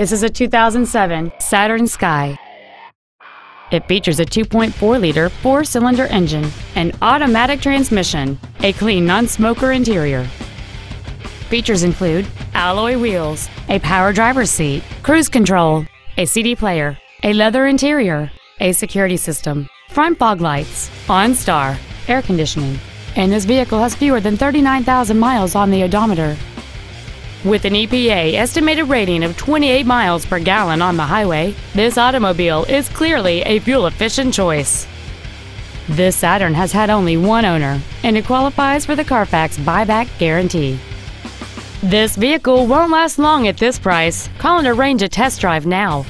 This is a 2007 Saturn Sky. It features a 2.4-liter four-cylinder engine, an automatic transmission, a clean non-smoker interior. Features include alloy wheels, a power driver's seat, cruise control, a CD player, a leather interior, a security system, front fog lights, OnStar, air conditioning, and this vehicle has fewer than 39,000 miles on the odometer. With an EPA estimated rating of 28 miles per gallon on the highway, this automobile is clearly a fuel-efficient choice. This Saturn has had only one owner, and it qualifies for the Carfax buyback guarantee. This vehicle won't last long at this price. Call and arrange a test drive now.